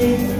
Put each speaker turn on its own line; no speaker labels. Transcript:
need